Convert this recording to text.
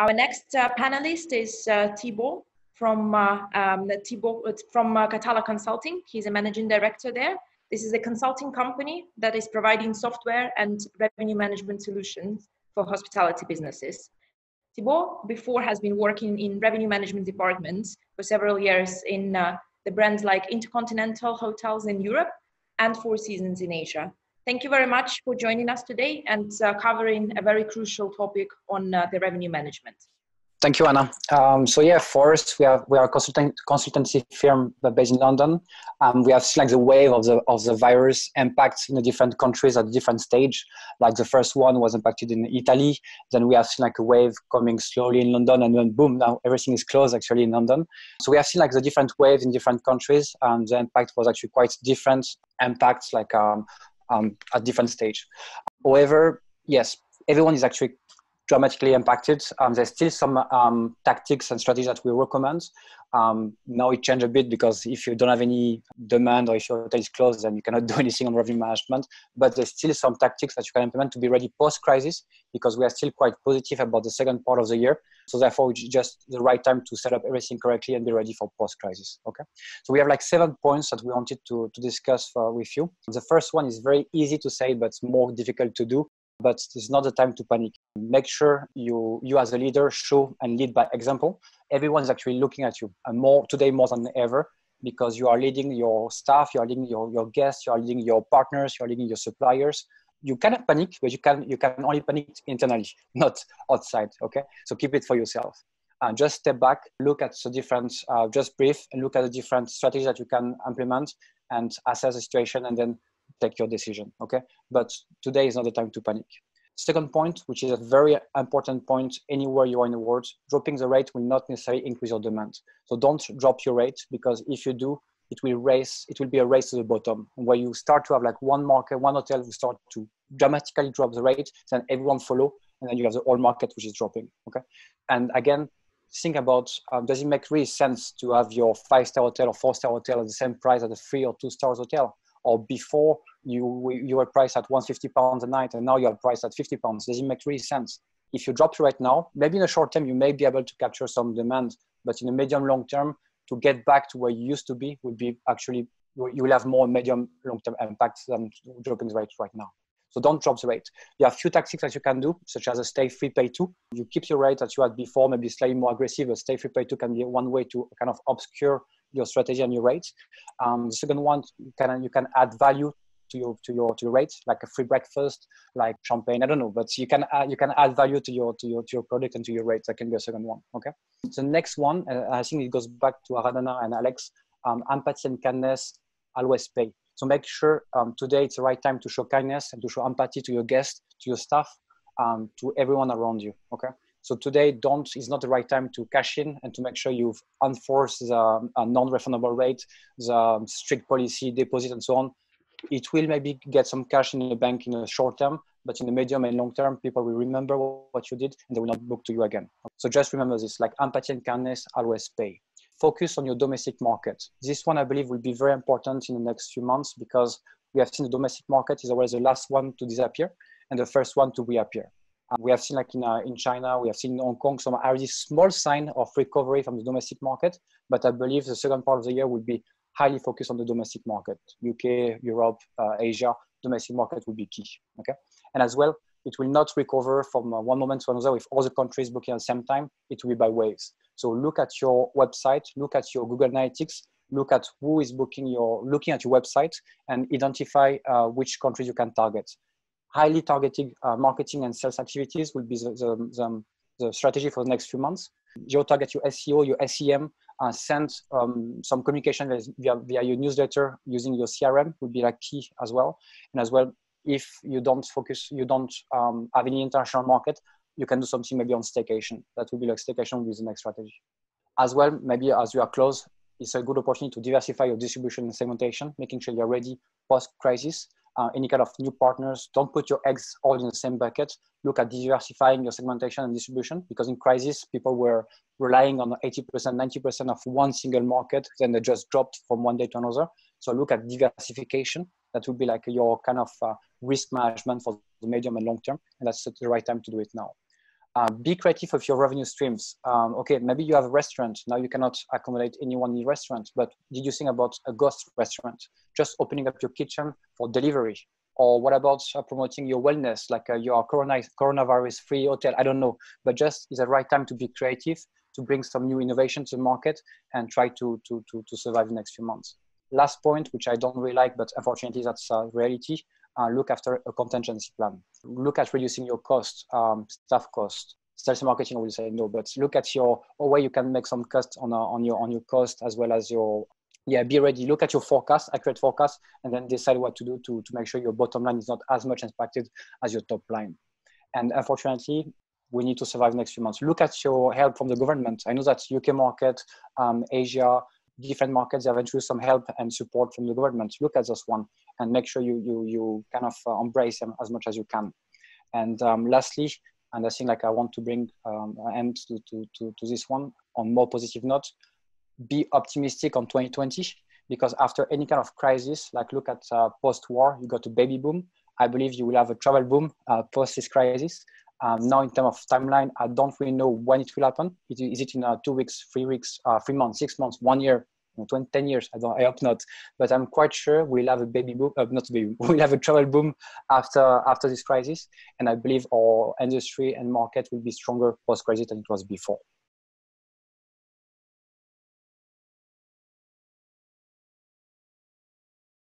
Our next uh, panelist is uh, Thibault from uh, um, Thibault from uh, Catala Consulting. He's a managing director there. This is a consulting company that is providing software and revenue management solutions for hospitality businesses. Thibault before has been working in revenue management departments for several years in uh, the brands like Intercontinental Hotels in Europe and Four Seasons in Asia. Thank you very much for joining us today and uh, covering a very crucial topic on uh, the revenue management. Thank you, Anna. Um, so yeah, for us, we are we are a consulting, consultancy firm based in London. Um, we have seen like the wave of the of the virus impacts in the different countries at different stage. Like the first one was impacted in Italy. Then we have seen like a wave coming slowly in London, and then boom, now everything is closed actually in London. So we have seen like the different waves in different countries, and the impact was actually quite different impacts like um, um at different stage. However, yes, everyone is actually dramatically impacted. Um, there's still some um, tactics and strategies that we recommend. Um, now it changed a bit because if you don't have any demand or if your hotel is closed, then you cannot do anything on revenue management. But there's still some tactics that you can implement to be ready post-crisis because we are still quite positive about the second part of the year. So therefore, it's just the right time to set up everything correctly and be ready for post-crisis. Okay. So we have like seven points that we wanted to, to discuss for, with you. The first one is very easy to say, but more difficult to do but it's not the time to panic. Make sure you, you as a leader show and lead by example. Everyone is actually looking at you, and more today more than ever, because you are leading your staff, you are leading your, your guests, you are leading your partners, you are leading your suppliers. You cannot panic, but you can you can only panic internally, not outside. Okay, so keep it for yourself. And just step back, look at the different, uh, just brief, and look at the different strategies that you can implement, and assess the situation, and then take your decision okay? But today is not the time to panic. Second point which is a very important point anywhere you are in the world dropping the rate will not necessarily increase your demand. So don't drop your rate because if you do it will race it will be a race to the bottom. Where you start to have like one market one hotel will start to dramatically drop the rate then everyone follow and then you have the whole market which is dropping okay? And again think about um, does it make really sense to have your five star hotel or four star hotel at the same price as a three or two stars hotel or before you you were priced at 150 pounds a night and now you are priced at 50 pounds does it make really sense if you drop right now maybe in the short term you may be able to capture some demand but in the medium long term to get back to where you used to be would be actually you will have more medium long term impacts than dropping the rate right now so don't drop the rate. You have a few tactics that you can do, such as a stay free pay two. You keep your rate that you had before, maybe slightly more aggressive. A stay free pay two can be one way to kind of obscure your strategy and your rates. Um, the second one, you can you can add value to your to your to your rates, like a free breakfast, like champagne. I don't know, but you can add, you can add value to your to your to your product and to your rates. That can be a second one. Okay. The next one, uh, I think it goes back to Aradhana and Alex. Um, empathy and kindness always pay. So make sure um, today it's the right time to show kindness and to show empathy to your guests, to your staff, um, to everyone around you. Okay. So today, don't is not the right time to cash in and to make sure you've enforced the um, non-refundable rate, the um, strict policy, deposit, and so on. It will maybe get some cash in the bank in the short term, but in the medium and long term, people will remember what you did and they will not book to you again. So just remember this: like empathy and kindness always pay. Focus on your domestic market. This one, I believe, will be very important in the next few months because we have seen the domestic market is always the last one to disappear and the first one to reappear. We have seen like in, uh, in China, we have seen in Hong Kong some already small sign of recovery from the domestic market, but I believe the second part of the year will be highly focused on the domestic market. UK, Europe, uh, Asia, domestic market will be key. Okay, and as well, it will not recover from uh, one moment to another with all the countries booking at the same time. It will be by waves. So look at your website, look at your Google Analytics, look at who is booking your, looking at your website, and identify uh, which countries you can target highly targeted uh, marketing and sales activities will be the, the, the, the, strategy for the next few months. You target your SEO, your SEM, uh, send um, some communication via, via your newsletter using your CRM would be like key as well. And as well, if you don't focus, you don't um, have any international market, you can do something maybe on staycation. That would be like staycation with the next strategy. As well, maybe as you are close, it's a good opportunity to diversify your distribution and segmentation, making sure you're ready post crisis uh, any kind of new partners. Don't put your eggs all in the same bucket. Look at diversifying your segmentation and distribution because in crisis, people were relying on 80%, 90% of one single market, then they just dropped from one day to another. So look at diversification. That would be like your kind of uh, risk management for the medium and long term. And that's the right time to do it now. Uh, be creative of your revenue streams. Um, okay, maybe you have a restaurant. Now you cannot accommodate anyone in the restaurant, but did you think about a ghost restaurant? Just opening up your kitchen for delivery. Or what about uh, promoting your wellness, like uh, your corona, coronavirus free hotel? I don't know, but just is the right time to be creative, to bring some new innovation to the market and try to, to, to, to survive the next few months. Last point, which I don't really like, but unfortunately that's a reality uh, look after a contingency plan. Look at reducing your cost, um, staff cost. Sales and marketing will say no, but look at your a way you can make some cost on, uh, on your on your cost as well as your yeah be ready look at your forecast accurate forecast and then decide what to do to, to make sure your bottom line is not as much impacted as your top line and unfortunately we need to survive the next few months look at your help from the government i know that uk market um, asia different markets have introduced some help and support from the government. Look at this one and make sure you you you kind of uh, embrace them as much as you can. And um, lastly, and I think like I want to bring um, an end to, to, to, to this one on more positive note, be optimistic on 2020 because after any kind of crisis, like look at uh, post-war, you got a baby boom. I believe you will have a travel boom uh, post this crisis. Um, now, in terms of timeline, I don't really know when it will happen. Is it in uh, two weeks, three weeks, uh, three months, six months, one year, 20, 10 years? I don't. I hope not. But I'm quite sure we'll have a baby boom. Uh, not baby. We'll have a travel boom after after this crisis, and I believe our industry and market will be stronger post crisis than it was before.